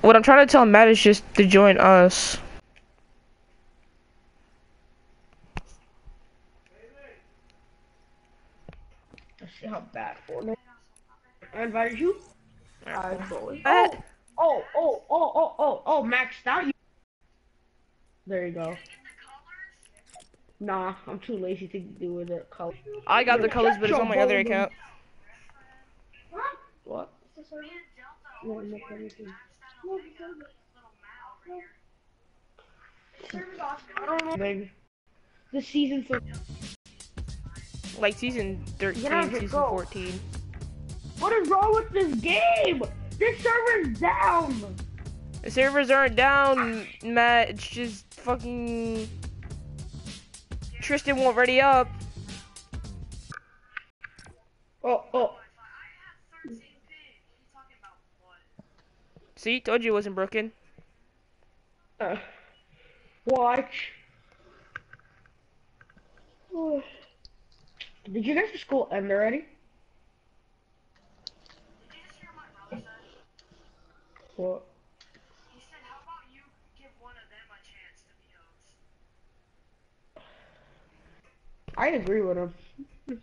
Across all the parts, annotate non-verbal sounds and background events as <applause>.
What I'm trying to tell Matt is just to join us. Let's see how bad Fortnite. I invited you. I bully. Matt, Oh, oh, oh, oh, oh, oh, oh, oh maxed out. You. There you go. Nah, I'm too lazy to do with it. Color. I got the colors, but it's on my other account. What? No, I'm not anything. I don't know, baby. The season for Like season 13, Get out of here, season go. 14. what is wrong with this game? This server's down. The servers aren't down, Matt. It's just fucking. Tristan won't ready up. Oh, oh. See, told you it wasn't broken. Uh, watch. <sighs> Did you guys to school end already? What? I agree with him. What?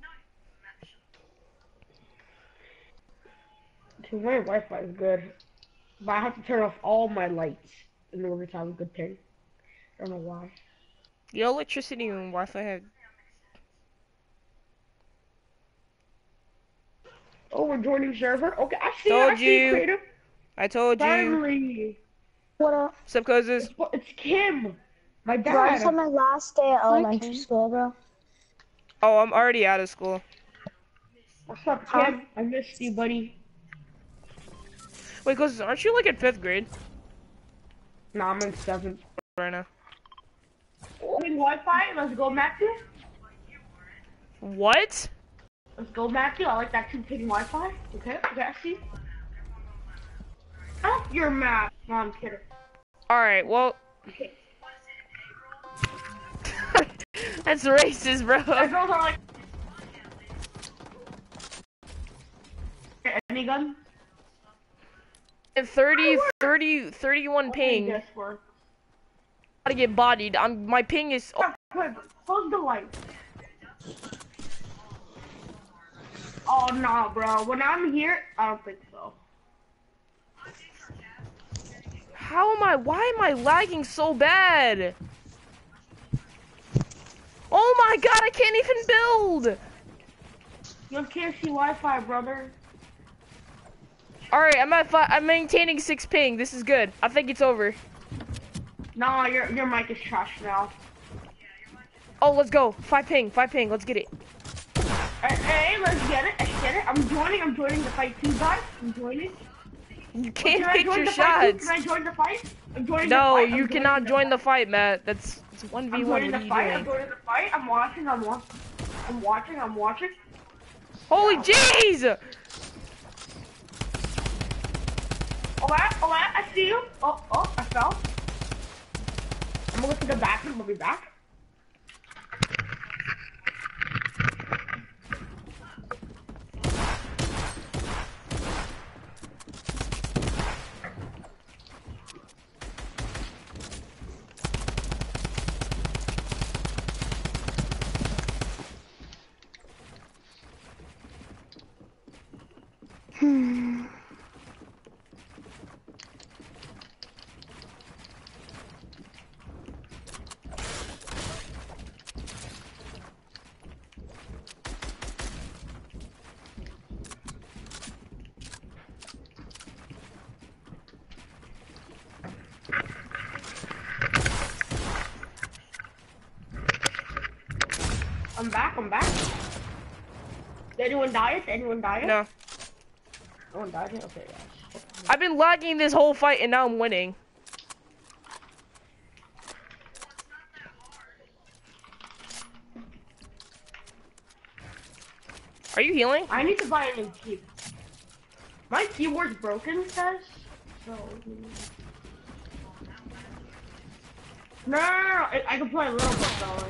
No, Matt, shut Cause my Wi-Fi is good, but I have to turn off all my lights in order to have a good ping. I don't know why. Your electricity and Wi-Fi have. Oh, we're joining server. Okay, I see. it, Told I see you. creative. I told you. Finally, What up? Sup, causes? it's, it's Kim, my Bro, I just dad. my last day at elementary school, bro. Oh, I'm already out of school. What's up, Kim? I missed you, buddy. Wait, cause aren't you like in fifth grade No, I'm in seventh. right now? Having Wi-Fi. Let's go, Matthew. What? Let's go, Matthew. I like that ping Wi-Fi. Okay, okay, I see. Oh, you're mad. No, I'm kidding. All right. Well, Okay. <laughs> that's racist, bro. The girls are like. Any gun? 30, 30, 31 ping. Gotta get bodied. I'm. My ping is. Oh, close the light. Oh no, bro. When I'm here, I don't think so. How am I? Why am I lagging so bad? Oh my god! I can't even build. You have KFC Wi-Fi, brother. All right, I'm at. Fi- I'm maintaining six ping. This is good. I think it's over. No, your your mic is trash now. Oh, let's go. Five ping. Five ping. Let's get it. Hey, hey, let's get it. Let's get it. I'm joining. I'm joining the fight too, guys. I'm joining. You Can can't I hit join your the fight shots. Can I join the fight? I'm joining the No, fight. I'm you cannot the join fight. the fight, Matt. That's it's one v I'm one. joining What are the you fight. I'm joining the fight. I'm watching. I'm watching. I'm watching. I'm watching. Holy jeez! Oh, Oh, I, I see you. Oh, oh, I fell. I'm gonna go to the bathroom. I'll be back. I'm back. I'm back. Did anyone anyone? No, No one died yet? Okay, guys. I've been lagging this whole fight and now I'm winning. Are you healing? I need to buy a new key. My keyboard's broken, guys. So. No, no, no, no. I, I can play a little bit though.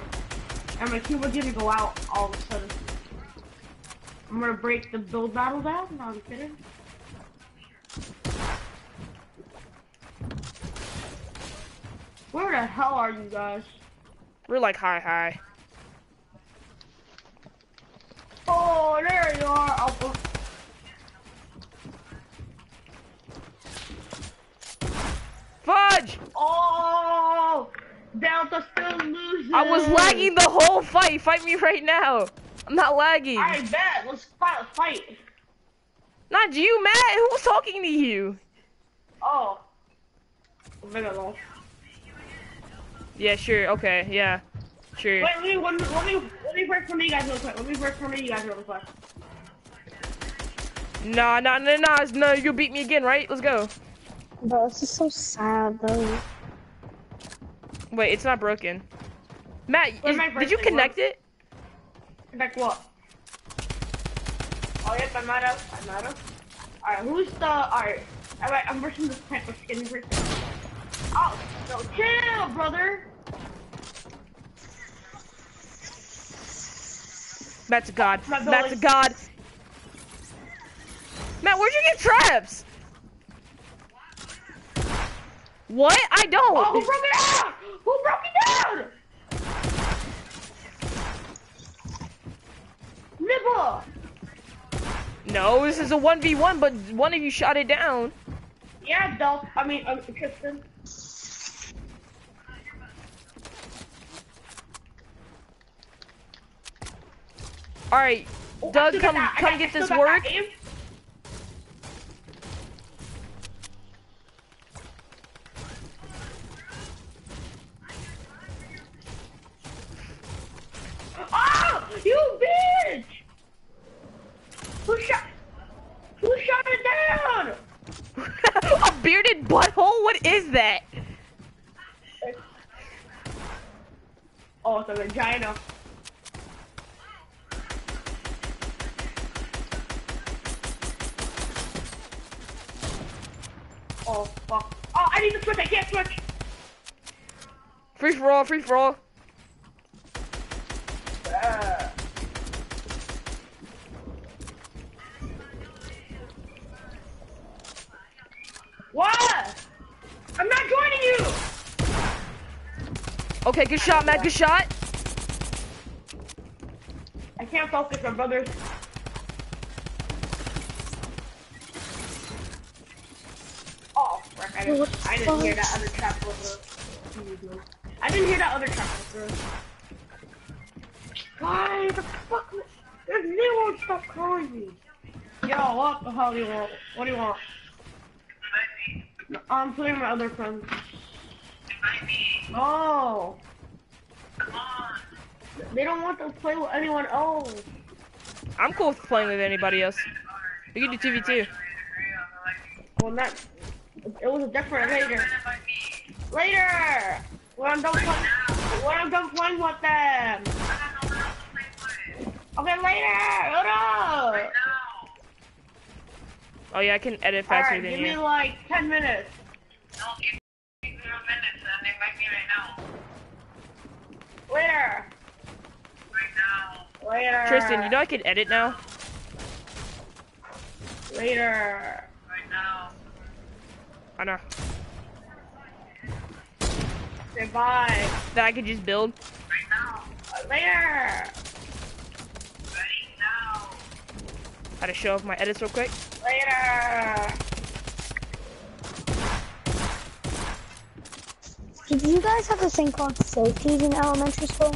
And my keyboard's gonna go out all of a sudden. I'm gonna break the build battle down. No, I'm kidding. Where the hell are you guys? We're like high, high. Oh, there you are, Alpha. Fudge! Oh! Delta still loses! I was lagging the whole fight! Fight me right now! I'm not lagging. I bet. Let's fight. Fight. Not you, Matt. Who was talking to you? Oh. Leave. Yeah, sure. Okay, yeah. Sure. Wait, let me, let me, let me, let me break from you guys real quick. Let me break from you guys real quick. Nah, nah, nah, nah. No, you beat me again, right? Let's go. Bro, this is so sad, though. Wait, it's not broken. Matt, is- did you birthday connect it? Back what? Oh, yep, I might have. I might have. Alright, who's the. Alright. Alright, I'm rushing this type of skinny person. Oh, so chill, brother. Matt's a god. A god. Matt, where'd you get traps? What? I don't. Oh, who broke it down? Who broke it down? Nibble. No, this is a 1v1, but one of you shot it down. Yeah, Dolph. I mean, um, Tristan. Alright, Oh, Doug, come come got- get this work. Oh, you bitch! Who shot? It down? <laughs> a bearded butthole? What is that? Oh, it's a vagina. Oh, fuck. Oh, I need to switch. I can't switch. Free for all, free for all. What? I'm not joining you. Okay, good shot, Matt, good shot. I can't focus, my brother. Oh, frick, I didn't, I didn't hear that other trap was I didn't hear that other trap was Why the fuck? This new won't stop calling me. Yo, what the hell do you want? What do you want? I'm playing with my other friends. Oh. Come on. They don't want to play with anyone else. I'm cool with playing with anybody else. We can do 2v2. Well, not. It was a different later. Later. When I'm done playing. When I'm done playing with them. Okay, later. Hold up. Oh yeah, I can edit faster Alright, than give you. Give me like 10 minutes. Later. Right now. Later. Tristan, you know I can edit now? Later. Right now. I know. Say bye. That I could just build. Right now. Later. How to show off my edits real quick. Later. Did you guys have this thing called safeties in elementary school?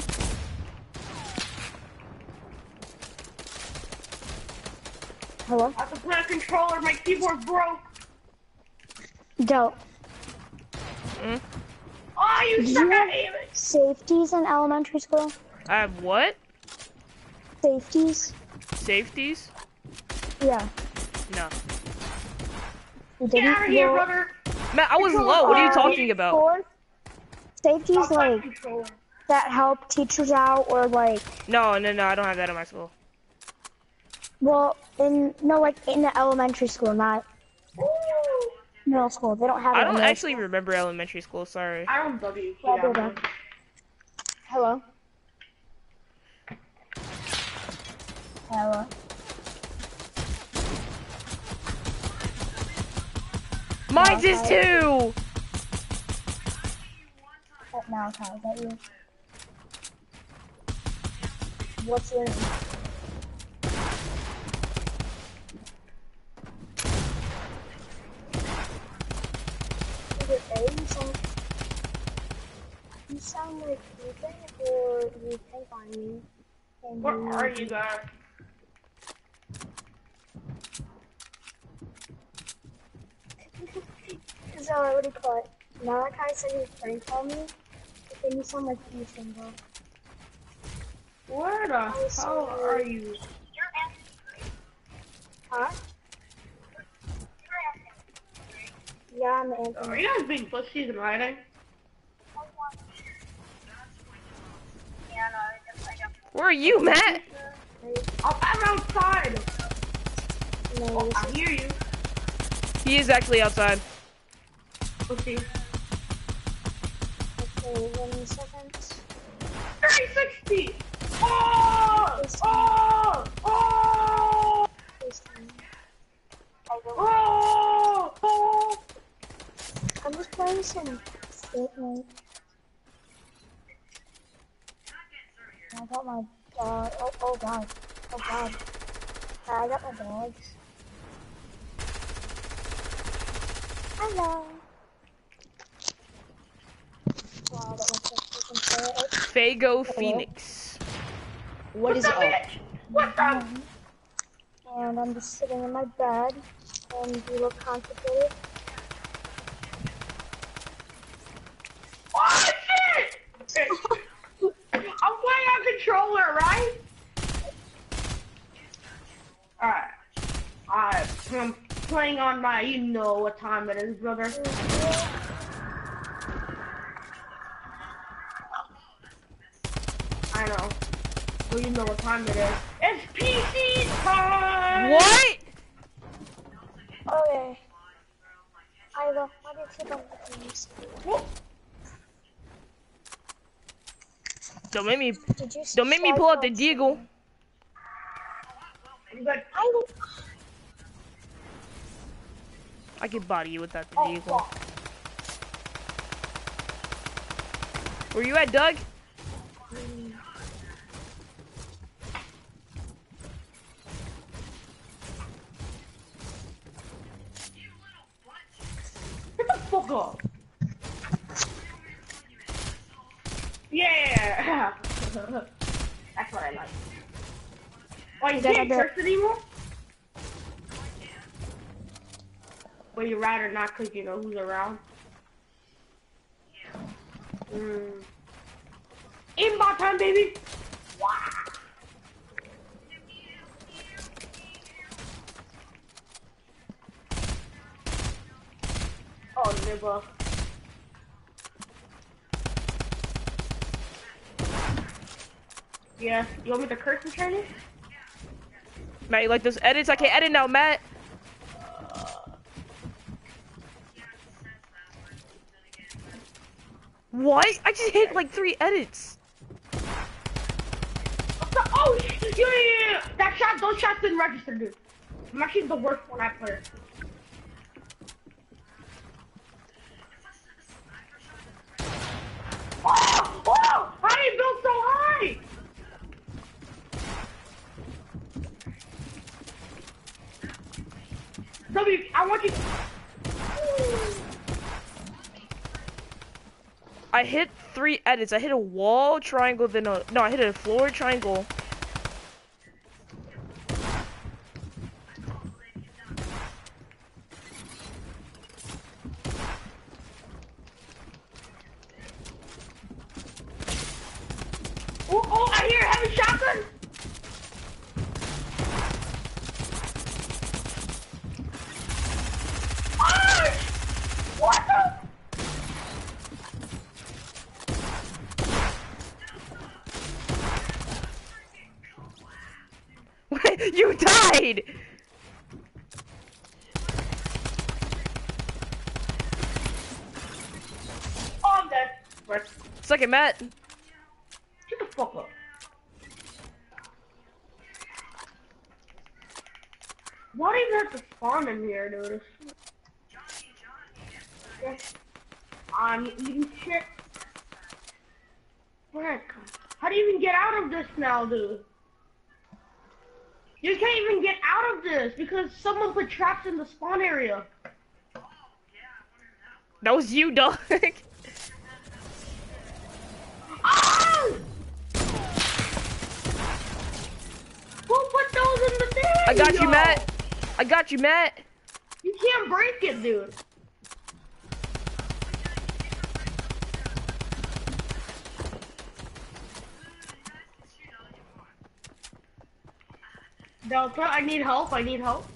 Hello? I have to play a controller. My keyboard broke. Dope. Mm? Oh, you Did suck you at have aiming. safeties in elementary school? I have what? Safeties? Safeties? Yeah. No. You Get out of here, brother. Matt, I was low. What are you talking about? four Safeties I'll like controller. that help teachers out or like No, no, no, I don't have that in my school. well in no like in the elementary school, not Ooh. middle school. They don't have it I in don't middle actually remember elementary school, sorry. I don't W. Yeah, do that. Hello. Hello. Mine's is Okay. two! Malachi, is that you? What's your name? Is it A? You sound, you sound like Ethan or you think on me. And Where are you guys? Because I already put Malachi said he was prank on me, but then you sound like Ethan, bro. Where the hell are you? Huh? Yeah, I'm Anthony. Are you guys being pussies and riding? Where are you, Matt? Oh, I'm outside. No, Oh, I hear you. He is actually outside. Pussy. okay, one second. 360! Oh! Oh! Oh! Oh! Oh! I'm just playing some Fortnite. I got my, oh, oh god. Oh god. I got my dogs. Hello. Wow, I got my freaking parrot. Fago Phoenix. What is up? Bitch? What's up? And I'm just sitting in my bed, and you look constipated. Oh shit! <laughs> I'm playing on controller, right? Alright. I'm playing on my, you know what time it is, brother. Mm-hmm. I know. Well, you know what time it is. It's PC time! What? Okay. I will. Why did you click on the things? Whoa. Don't make me don't make me pull out the deagle. I'm good. I could body you with that Oh, deagle. fuck. Where you at, Doug? Get the fuck up. Yeah. That's what I like. Oh, you can't curse anymore? Well, you rather not because you know who's around. Mm. Aimbot time, baby! Wow. Oh, nibble. Yeah, you want me to curse and turn it? Matt, you like those edits? I can't edit now, Matt. What? I just hit like three edits. Oh, yeah, yeah, yeah. That shot, those shots didn't register, dude. I'm actually the worst one I play. Oh, oh, how do you build so high? Want you. I hit three edits. I hit a wall, triangle, then a no. I hit a floor, triangle. Oh, oh, I hear a heavy shotgun. Oh, what the? you died. Oh, I'm dead. Right. It, Matt. Get the fuck up. Why do you have to spawn in here, dude? Yes. I'm eating shit. How do you even get out of this now, dude? You can't even get out of this because someone put traps in the spawn area. That was you, dog. <laughs> Oh! Who put those in the thing? I got you. Matt. I got you, Matt. You can't break it, dude. Delta, I need help. I need help.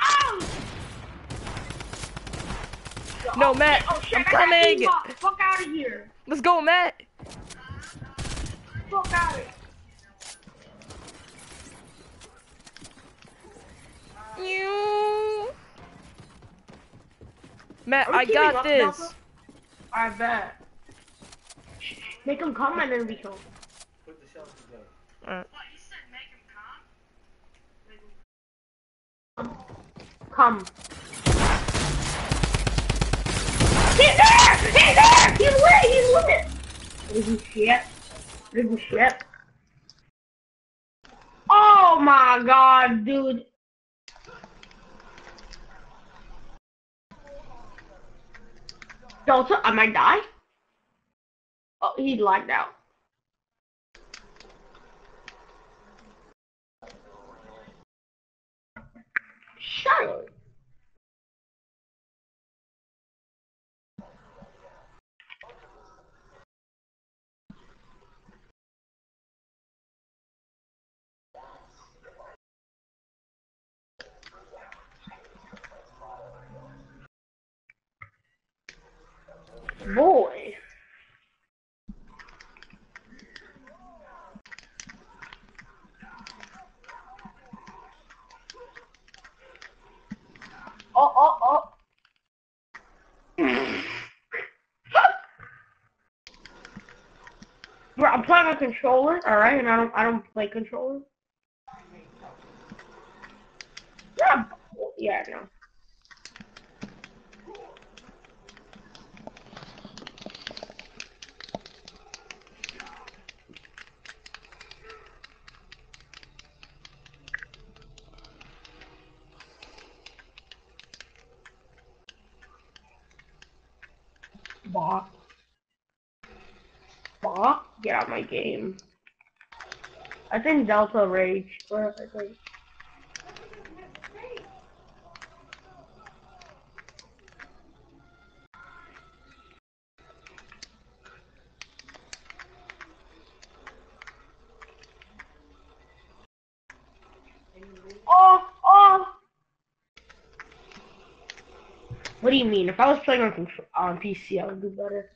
Ow! No, Matt. Oh shit! I'm coming. Fuck out of here! Let's go, Matt. Fuck out of here! You. Matt, I got up, this. Delta? I bet. Make him come and then we kill. him. Alright. What, you said come? Come. He's there! He's there! He's lit! He's lit! Is he shit? <laughs> He shit? Oh my god, dude. Delta, I might die. Oh, he lagged out. Shut. Boy. Oh, oh, oh. Bro, I'm playing on controller, alright, and I don't, I don't play controller. Yeah, yeah, I Get out my game. I think Delta Rage. Where I. Oh, oh! What do you mean? If I was playing on on PC, I would do better.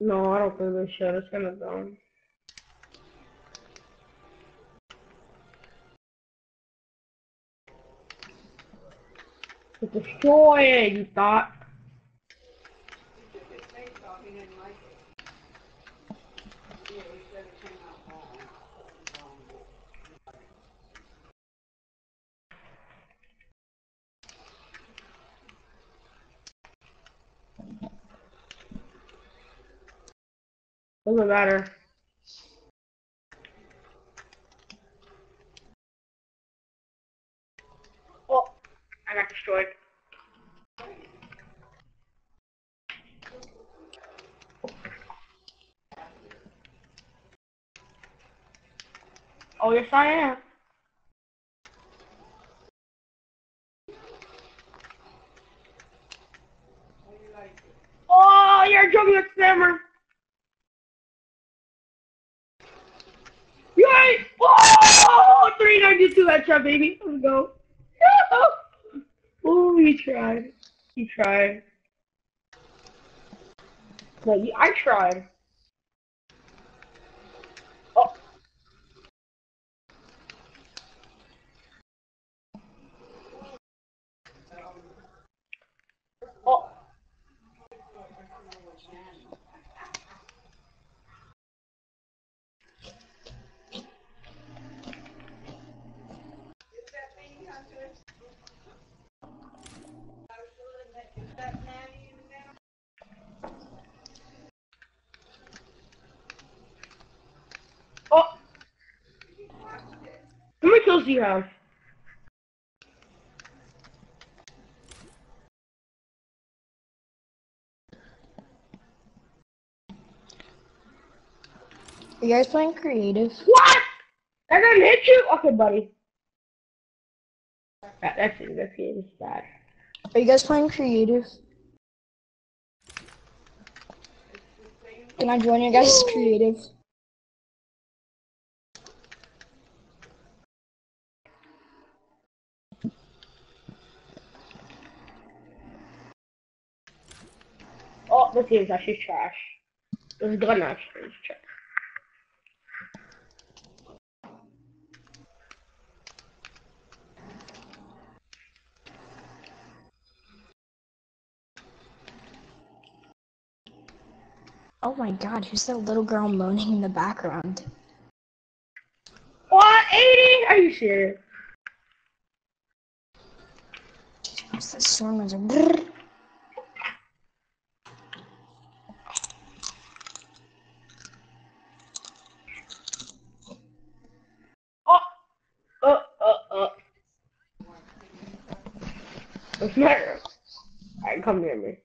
No, I don't think this shit is gonna go. To destroy it, you thought. Doesn't. Oh, I got destroyed. Oh, yes, I am. Oh, you're a juggler spammer. Yay! Oh, 392 headshot, baby. Let's go. <laughs> Oh, he tried. He tried. You, I tried. How kills do you have? Are you guys playing creative? What? That didn't hit you? Okay, buddy. That, that's it. That's it. It's bad. Are you guys playing creative? Can I join you guys creative? Oh, this game's actually trash. This gun actually is trash. Oh my god, who's that little girl moaning in the background? What? 80? Are you serious? That storm was like, brrr. Oh! Uh, uh, uh. What's the matter? Alright, come near me.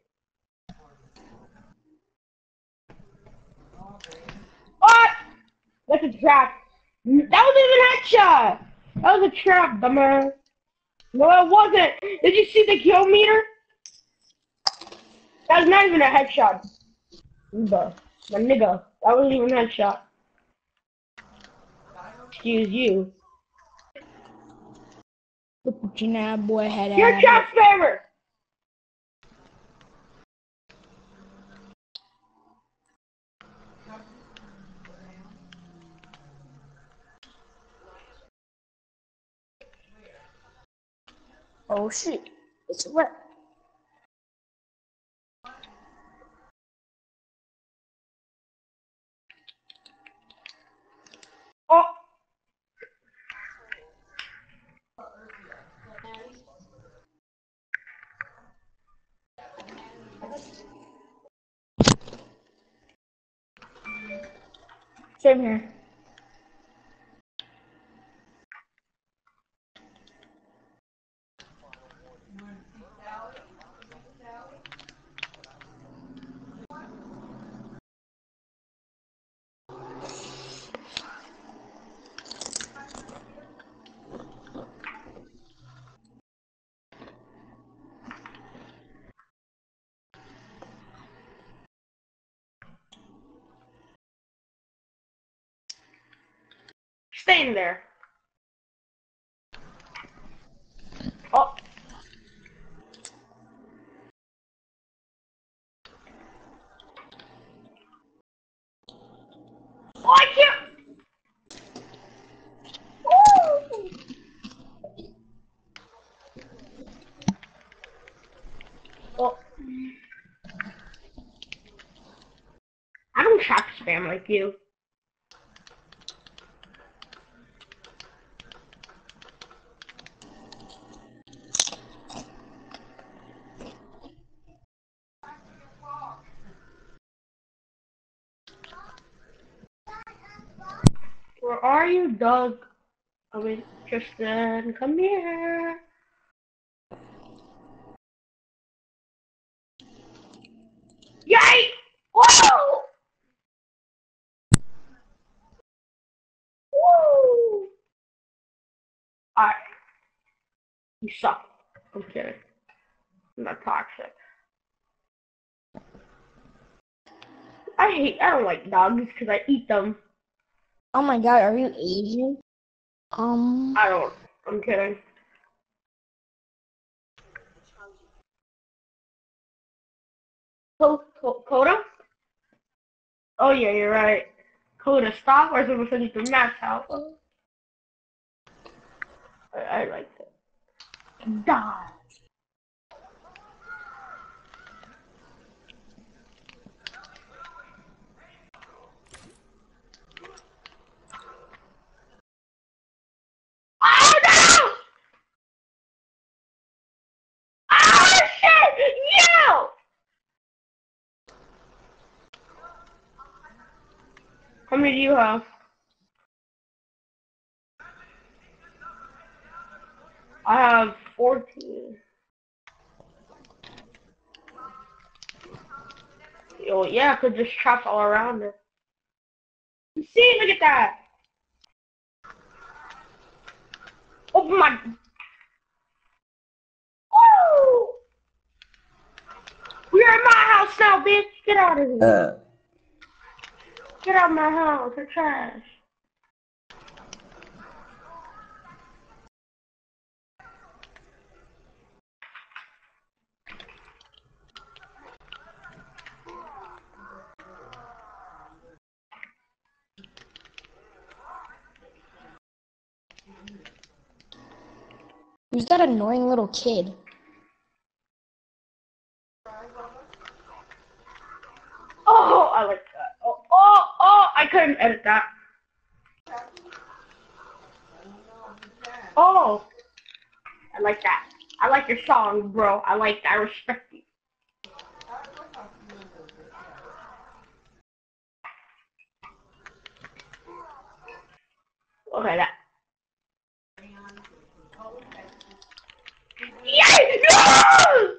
What? That's a trap. That was even a headshot. That was a trap, bummer. No, it wasn't. Did you see the kill meter? That was not even a headshot. Nigga. My nigga. That wasn't even a headshot. Excuse you. Look what you now, boy, head You're a out. trap spammer! Oh shit, it's a rep. Oh! Same here. getting there. Oh. Oh, I can't. Oh. I don't trap spam like you. Doug? I mean, Tristan, come here. Yay! Whoa! Woo! Alright. You suck. I'm kidding. I'm not toxic. I hate, I don't like dogs because I eat them. Oh my god, are you Asian? Um, I don't. I'm kidding. Co- Co- Coda? Oh yeah, you're right. Coda, stop or someone send you to Matt's house. I, I like it. Die. Oh no! Oh shit! You! How many do you have? I have 14. Oh yeah, cause there's traps all around it. See, look at that! Open my. Woo! We're in my house now, bitch. Get out of here. Uh, Get out of my house. You're trash. who's that annoying little kid? Oh, I like that. Oh, oh, oh! I couldn't edit that. Oh, I like that. I like your song, bro. I like. I respect you. Okay, that. Yay! No!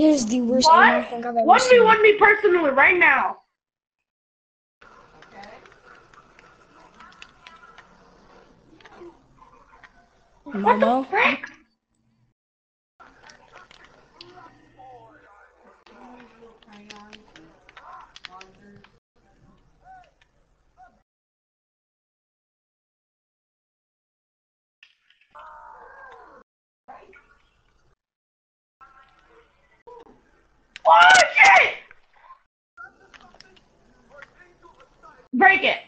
Kid is the worst What? animal I think I've ever One me, seen. one me personally, right now. What the frick? Oh shit! Break it.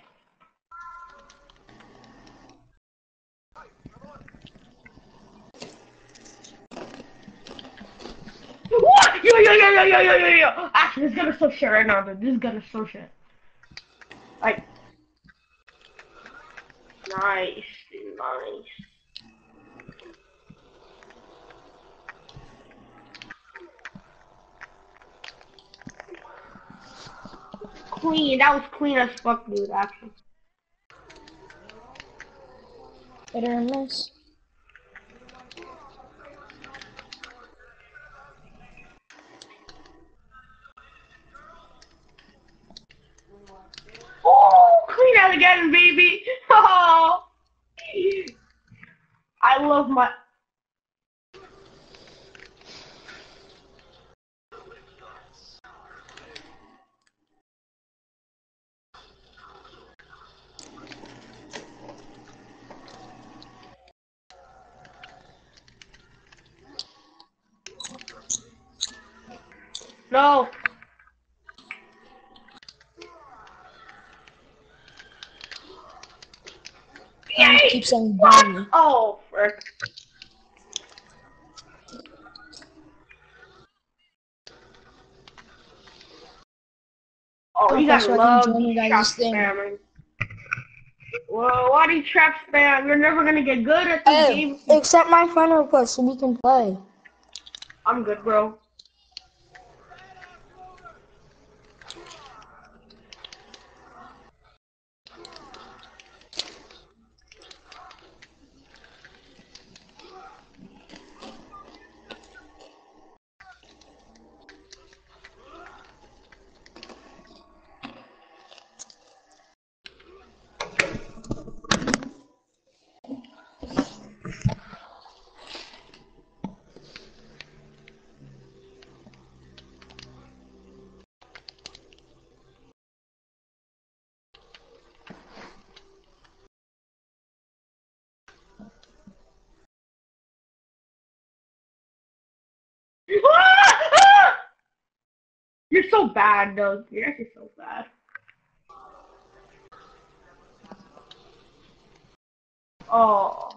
What? Yo, yo, yo, yo, yo, yo, yo, yo. Actually, this gun is so shit right now, dude. This gun is so shit. Like. Nice, nice. Clean. That was clean as fuck, dude, actually. Or miss. Oh, clean out again, baby. Oh. <laughs> I love my. No. Keep saying Barney. Oh, frick. Oh, you guys love trap spamming. Well, why do you trap spam? You're never gonna get good at this hey, game. Except my friend request so we can play. I'm good, bro. So bad, though. You're actually so bad. Oh.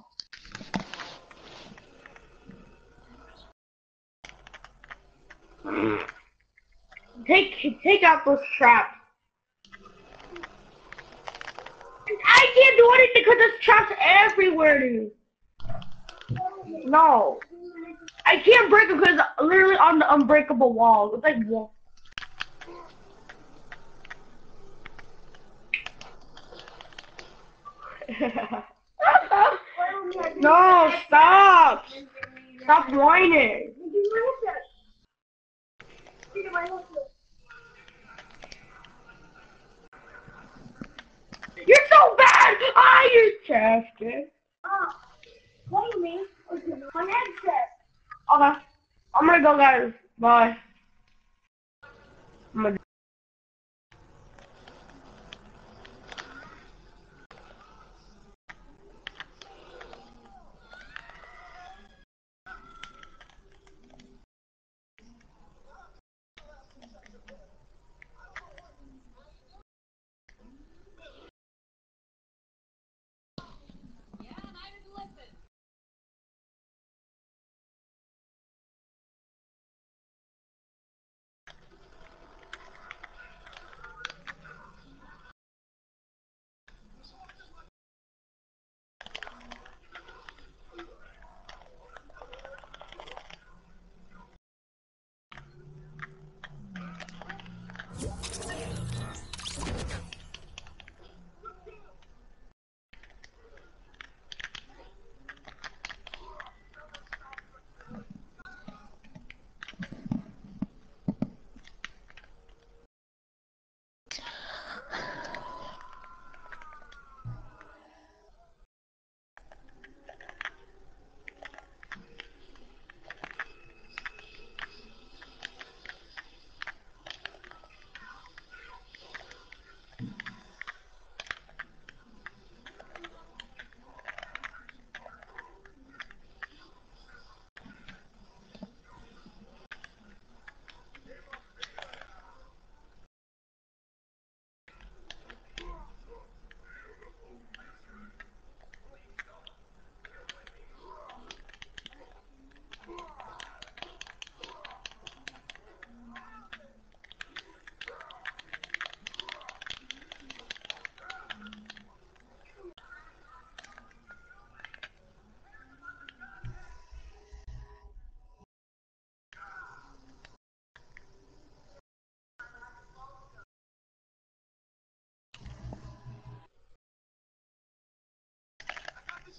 Take take out those traps. I can't do anything because there's traps everywhere, dude. No. I can't break it because literally on the unbreakable wall. It's like wall. No, stop! Stop whining. You're so bad! Ah, you're chested. Okay. I'm gonna go, guys. Bye.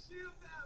shield out.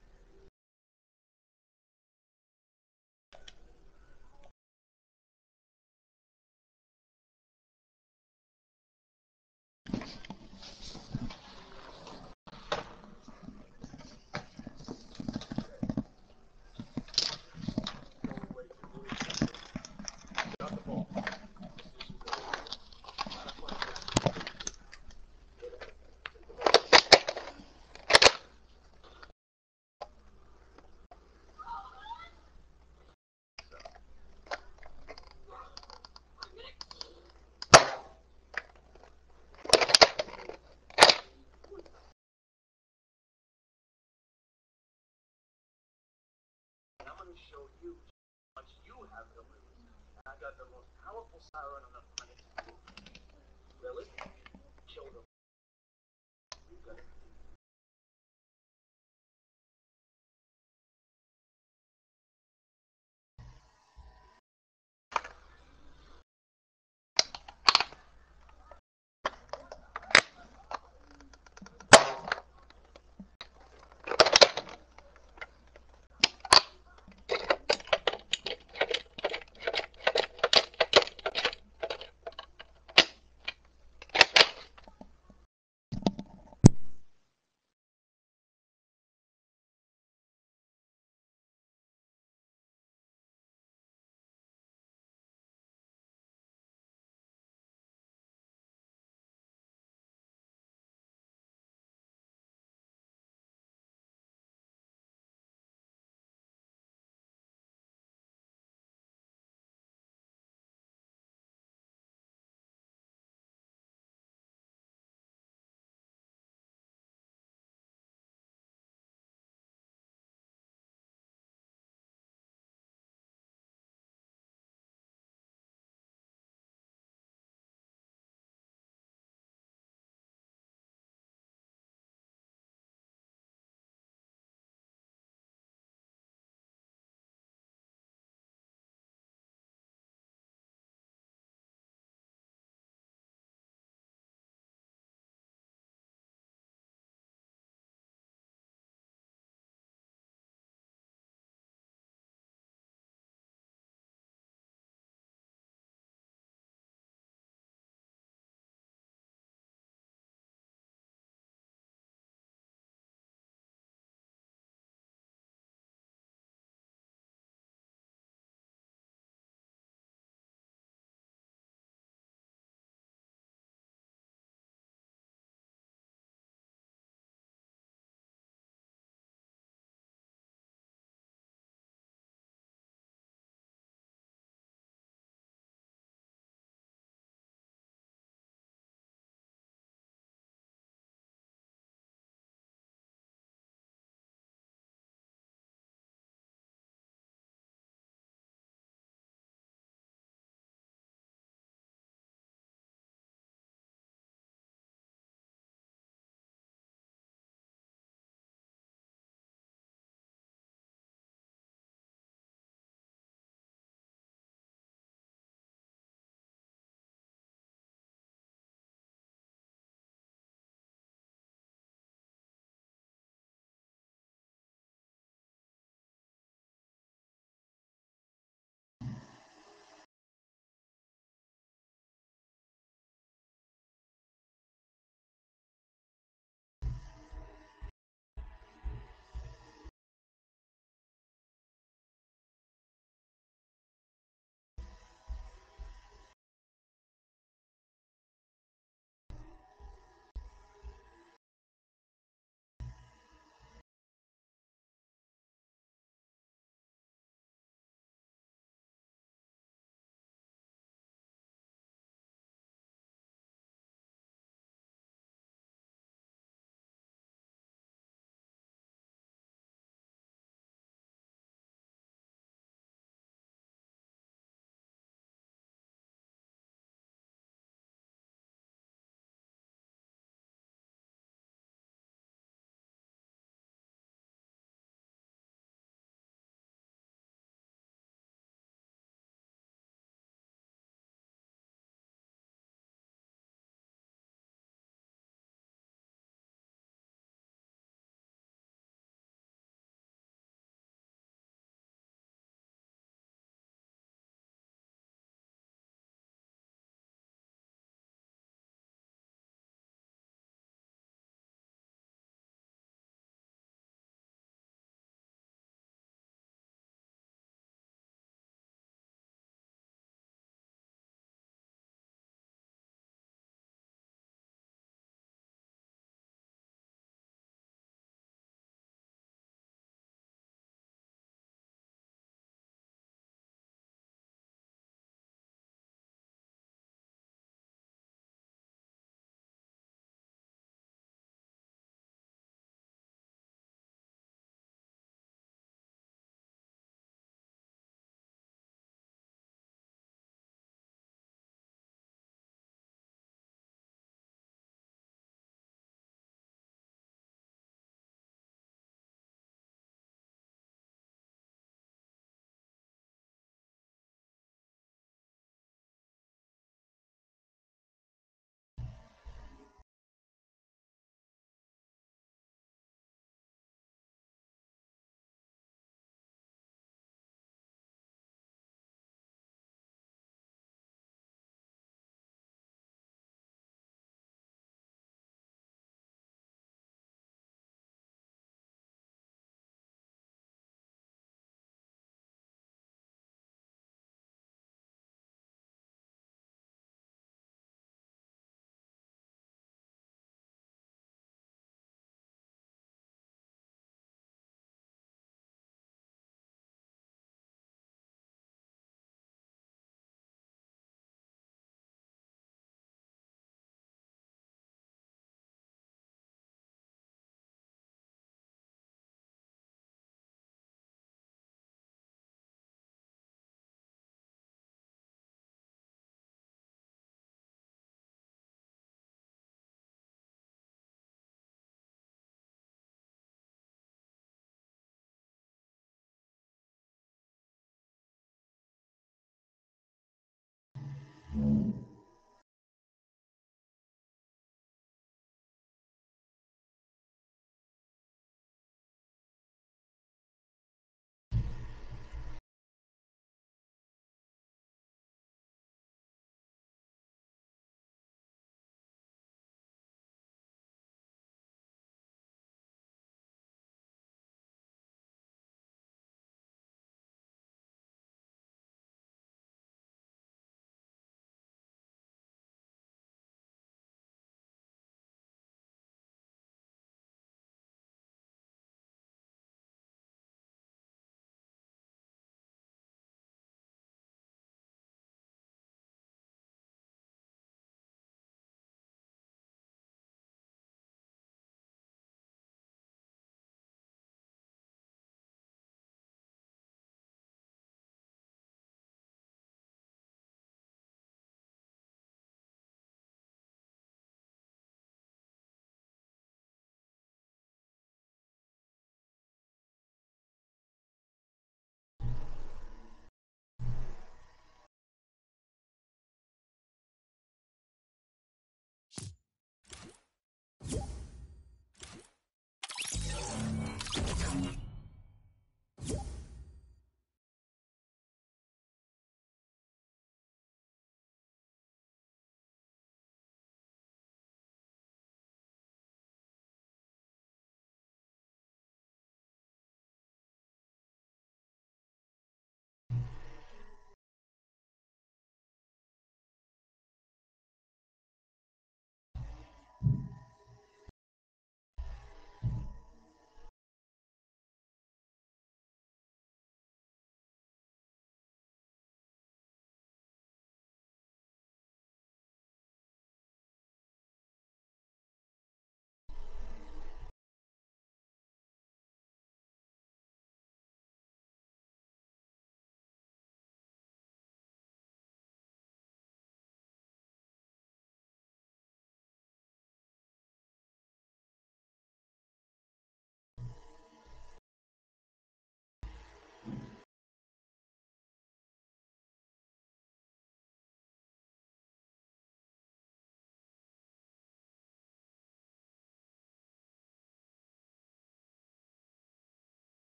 show you how much you have to lose. And I got the most powerful siren on the planet. Really? Show them. You got.